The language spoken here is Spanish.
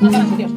No.